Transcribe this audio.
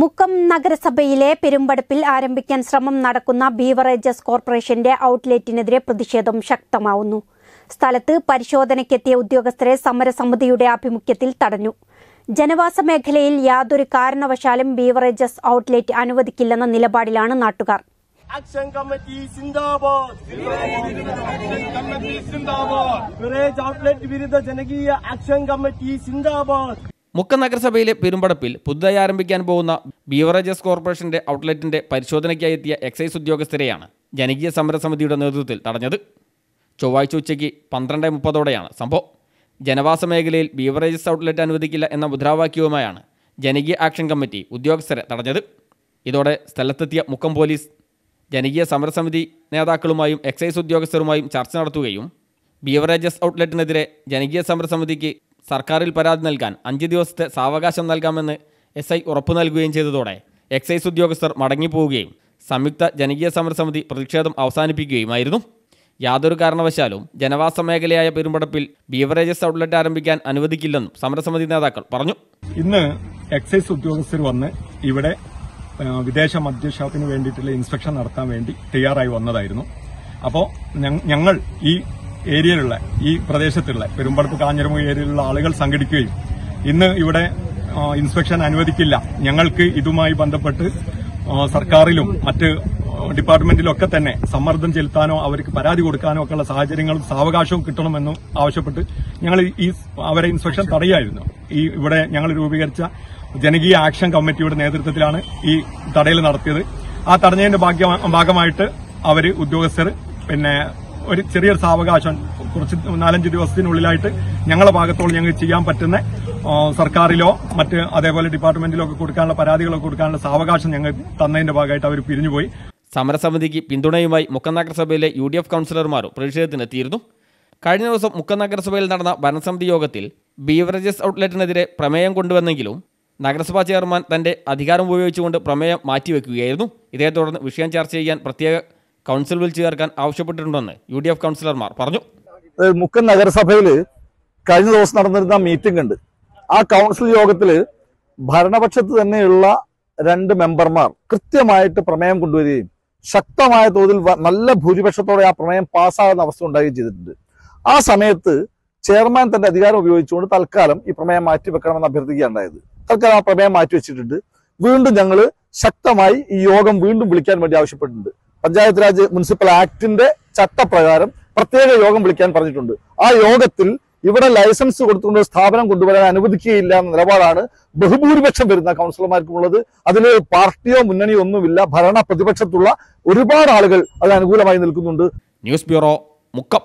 മുക്കം നഗരസഭയിലെ പെരുമ്പടപ്പിൽ ആരംഭിക്കാൻ ശ്രമം നടക്കുന്ന ബീവറേജസ് കോർപ്പറേഷന്റെ ഔട്ട്ലെറ്റിനെതിരെ പ്രതിഷേധം ശക്തമാവുന്നു. സ്ഥലത്ത് പരിശോധനയ്ക്കെത്തിയ ഉദ്യോഗസ്ഥരെ സമരസമിതിയുടെ ആഭിമുഖ്യത്തിൽ തടഞ്ഞു. ജനവാസ മേഖലയിൽ യാതൊരു കാരണവശാലും ബീവറേജസ് ഔട്ട്ലെറ്റ് അനുവദിക്കില്ലെന്ന നിലപാടിലാണ് നാട്ടുകാർ. ആക്ഷൻ കമ്മിറ്റി സിന്ദാബാദ് ഔട്ട്ലെറ്റ് വിരുദ്ധ ജനകീയ ആക്ഷൻ കമ്മിറ്റി സിന്ദാബാദ് മുക്കം നഗരസഭയിലെ പെരുമ്പടപ്പിൽ പുതുതായി ആരംഭിക്കാൻ പോകുന്ന ബീവറേജസ് കോർപ്പറേഷന്റെ ഔട്ട്ലെറ്റിന്റെ പരിശോധനയ്ക്കായി എത്തിയ എക്സൈസ് ഉദ്യോഗസ്ഥരെയാണ് ജനകീയ സമരസമിതിയുടെ നേതൃത്വത്തിൽ തടഞ്ഞത്. ചൊവ്വാഴ്ച ഉച്ചയ്ക്ക് പന്ത്രണ്ട് മുപ്പതോടെയാണ് സംഭവം. ജനവാസ മേഖലയിൽ ബീവറേജസ് ഔട്ട്ലെറ്റ് അനുവദിക്കില്ല എന്ന മുദ്രാവാക്യവുമായാണ് ജനകീയ ആക്ഷൻ കമ്മിറ്റി ഉദ്യോഗസ്ഥരെ തടഞ്ഞത്. ഇതോടെ സ്ഥലത്തെത്തിയ മുക്കം പോലീസ് ജനകീയ സമരസമിതി നേതാക്കളുമായും എക്സൈസ് ഉദ്യോഗസ്ഥരുമായും ചർച്ച നടത്തുകയും ബീവറേജസ് ഔട്ട്ലെറ്റിനെതിരെ ജനകീയ സമരസമിതിക്ക് സർക്കാരിൽ പരാതി നൽകാൻ അഞ്ച് ദിവസത്തെ സാവകാശം നൽകാമെന്ന് എസ് ഐ ഉറപ്പു നൽകുകയും ചെയ്തതോടെ എക്സൈസ് ഉദ്യോഗസ്ഥർ മടങ്ങിപ്പോവുകയും സംയുക്ത ജനകീയ സമരസമിതി പ്രതിഷേധം അവസാനിപ്പിക്കുകയുമായിരുന്നു. യാതൊരു കാരണവശാലും ജനവാസ മേഖലയായ പെരുമ്പടപ്പിൽ ബീവറേജസ് ഔട്ട്ലെറ്റ് ആരംഭിക്കാൻ അനുവദിക്കില്ലെന്നും സമരസമിതി നേതാക്കൾ പറഞ്ഞു. ഇന്ന് എക്സൈസ് ഉദ്യോഗസ്ഥർ വന്ന് ഇവിടെ വിദേശ മദ്യഷാപ്പിന് വേണ്ടിയിട്ടുള്ള ഇൻസ്പെക്ഷൻ നടത്താൻ വേണ്ടി തയ്യാറായി വന്നതായിരുന്നു. അപ്പോൾ ഞങ്ങൾ ഈ ഏരിയയിലുള്ള ഈ പ്രദേശത്തുള്ള പെരുമ്പടപ്പ് കാഞ്ഞിരമു ഏരിയയിലുള്ള ആളുകൾ സംഘടിക്കുകയും ഇന്ന് ഇവിടെ ഇൻസ്പെക്ഷൻ അനുവദിക്കില്ല. ഞങ്ങൾക്ക് ഇതുമായി ബന്ധപ്പെട്ട് സർക്കാരിലും മറ്റ് ഡിപ്പാർട്ട്മെന്റിലൊക്കെ തന്നെ സമ്മർദ്ദം ചെലുത്താനോ അവർക്ക് പരാതി കൊടുക്കാനോ ഒക്കെയുള്ള സാഹചര്യങ്ങളും സാവകാശവും കിട്ടണമെന്നും ആവശ്യപ്പെട്ട് ഞങ്ങൾ ഈ അവരെ ഇൻസ്പെക്ഷൻ തടയായിരുന്നു ഈ ഇവിടെ ഞങ്ങൾ രൂപീകരിച്ച ജനകീയ ആക്ഷൻ കമ്മിറ്റിയുടെ നേതൃത്വത്തിലാണ് ഈ തടയൽ നടത്തിയത്. ആ തടഞ്ഞതിന്റെ ഭാഗമായിട്ട് അവർ ഉദ്യോഗസ്ഥർ പിന്നെ ഒരു ചെറിയൊരു സാവകാശം കുറച്ച് നാലഞ്ച് ദിവസത്തിനുള്ളിലായിട്ട് ഞങ്ങളുടെ ഭാഗത്തോളം ഞങ്ങൾക്ക് ചെയ്യാൻ പറ്റുന്ന സർക്കാരിലോ മറ്റ് അതേപോലെ ഡിപ്പാർട്ട്മെന്റിലോ ഒക്കെ കൊടുക്കാനുള്ള പരാതികളൊക്കെ കൊടുക്കാനുള്ള സാവകാശം ഞങ്ങൾ തന്നതിന്റെ ഭാഗമായിട്ട് അവർ പിരിഞ്ഞുപോയി. സമരസമിതിക്ക് പിന്തുണയുമായി മുക്കം നഗരസഭയിലെ യു ഡി എഫ് കൗൺസിലർമാരും പ്രതിഷേധത്തിനെത്തിയിരുന്നു. കഴിഞ്ഞ ദിവസം മുക്കം നഗരസഭയിൽ നടന്ന ഭരണസമിതി യോഗത്തിൽ ബീവറേജസ് ഔട്ട്ലെറ്റിനെതിരെ പ്രമേയം കൊണ്ടുവന്നെങ്കിലും നഗരസഭാ ചെയർമാൻ തന്റെ അധികാരം ഉപയോഗിച്ചുകൊണ്ട് പ്രമേയം മാറ്റിവെക്കുകയായിരുന്നു. ഇതേ തുടർന്ന് വിഷയം ചർച്ച ചെയ്യാൻ പ്രത്യേക കൗൺസിൽ വിളിച്ചു ചേർക്കാൻ ആവശ്യപ്പെട്ടിട്ടുണ്ടെന്ന് യു ഡി എഫ് കൗൺസിലർമാർ പറഞ്ഞു. മുക്കൻ മുക്കം നഗരസഭയിൽ കഴിഞ്ഞ ദിവസം നടന്നിരുന്ന മീറ്റിംഗ് ഉണ്ട്. ആ കൗൺസിൽ യോഗത്തിൽ ഭരണപക്ഷത്ത് തന്നെയുള്ള രണ്ട് മെമ്പർമാർ കൃത്യമായിട്ട് പ്രമേയം കൊണ്ടുവരികയും ശക്തമായ തോതിൽ നല്ല ഭൂരിപക്ഷത്തോടെ ആ പ്രമേയം പാസ്സാകുന്ന അവസ്ഥ ഉണ്ടാകുകയും ചെയ്തിട്ടുണ്ട്. ആ സമയത്ത് ചെയർമാൻ തന്റെ അധികാരം ഉപയോഗിച്ചുകൊണ്ട് തൽക്കാലം ഈ പ്രമേയം മാറ്റി വെക്കണമെന്ന് അഭ്യർത്ഥിക്കുകയുണ്ടായത്. തൽക്കാലം ആ പ്രമേയം മാറ്റിവെച്ചിട്ടുണ്ട്. വീണ്ടും ഞങ്ങൾ ശക്തമായി ഈ യോഗം വീണ്ടും വിളിക്കാൻ വേണ്ടി ആവശ്യപ്പെട്ടിട്ടുണ്ട്. പഞ്ചായത്ത് രാജ് മുനിസിപ്പൽ ആക്ടിന്റെ ചട്ടപ്രകാരം പ്രത്യേക യോഗം വിളിക്കാൻ പറഞ്ഞിട്ടുണ്ട്. ആ യോഗത്തിൽ ഇവിടെ ലൈസൻസ് കൊടുത്തുകൊണ്ട് സ്ഥാപനം കൊണ്ടുവരാൻ അനുവദിക്കുകയില്ല എന്ന നിലപാടാണ് ബഹുഭൂരിപക്ഷം വരുന്ന കൗൺസിലർമാർക്കുമുള്ളത്. അതിൽ പാർട്ടിയോ മുന്നണിയോ ഒന്നുമില്ല. ഭരണ പ്രതിപക്ഷത്തുള്ള ഒരുപാട് ആളുകൾ അതിന് അനുകൂലമായി നിൽക്കുന്നുണ്ട്. News bureau Mukkam.